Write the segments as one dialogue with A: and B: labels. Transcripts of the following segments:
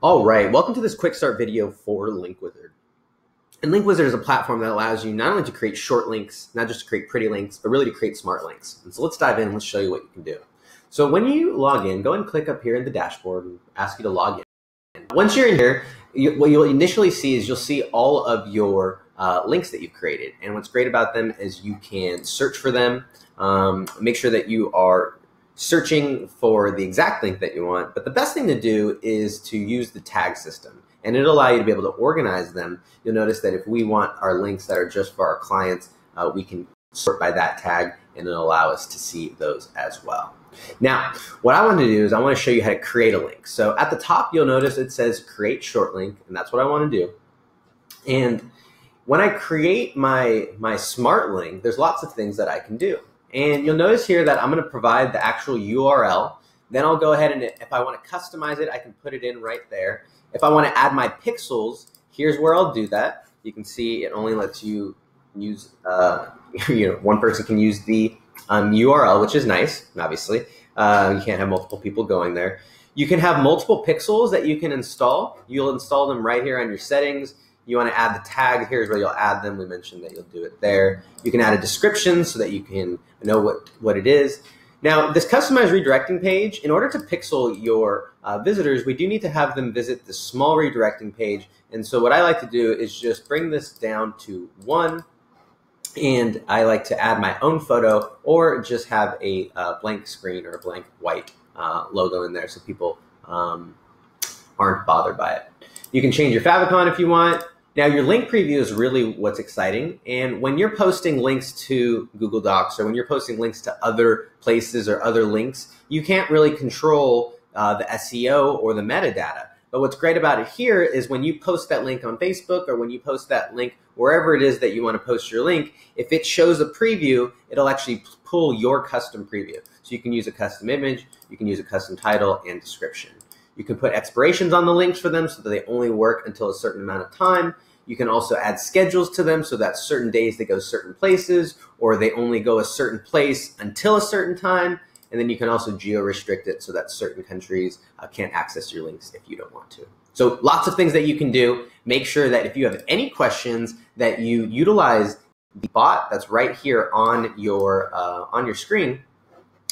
A: All right, welcome to this quick start video for LinkWizard. And LinkWizard is a platform that allows you not only to create short links, not just to create pretty links, but really to create smart links. And so let's dive in and let's show you what you can do. So when you log in, go and click up here in the dashboard and ask you to log in. Once you're in here, you, what you'll initially see is you'll see all of your uh, links that you've created. And what's great about them is you can search for them, um, make sure that you are searching for the exact link that you want. But the best thing to do is to use the tag system and it'll allow you to be able to organize them. You'll notice that if we want our links that are just for our clients, uh, we can sort by that tag and it'll allow us to see those as well. Now, what I want to do is I want to show you how to create a link. So at the top, you'll notice it says create short link, and that's what I want to do. And when I create my, my smart link, there's lots of things that I can do. And you'll notice here that I'm going to provide the actual URL. Then I'll go ahead and if I want to customize it, I can put it in right there. If I want to add my pixels, here's where I'll do that. You can see it only lets you use, uh, you know, one person can use the um, URL, which is nice, obviously. Uh, you can't have multiple people going there. You can have multiple pixels that you can install. You'll install them right here on your settings. You want to add the tag. Here's where you'll add them. We mentioned that you'll do it there. You can add a description so that you can know what, what it is. Now, this customized redirecting page, in order to pixel your uh, visitors, we do need to have them visit the small redirecting page. And so what I like to do is just bring this down to one, and I like to add my own photo or just have a uh, blank screen or a blank white uh, logo in there so people um, aren't bothered by it. You can change your favicon if you want. Now, your link preview is really what's exciting. And when you're posting links to Google Docs or when you're posting links to other places or other links, you can't really control uh, the SEO or the metadata. But what's great about it here is when you post that link on Facebook or when you post that link wherever it is that you want to post your link, if it shows a preview, it'll actually pull your custom preview. So you can use a custom image, you can use a custom title and description. You can put expirations on the links for them so that they only work until a certain amount of time. You can also add schedules to them so that certain days they go certain places or they only go a certain place until a certain time. And then you can also geo restrict it so that certain countries uh, can't access your links if you don't want to. So lots of things that you can do. Make sure that if you have any questions that you utilize the bot that's right here on your uh, on your screen.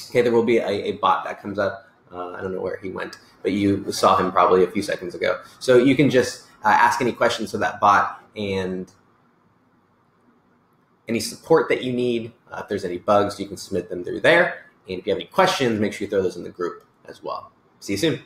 A: Okay, there will be a, a bot that comes up. Uh, I don't know where he went, but you saw him probably a few seconds ago. So you can just uh, ask any questions to that bot and any support that you need. Uh, if there's any bugs, you can submit them through there. And if you have any questions, make sure you throw those in the group as well. See you soon.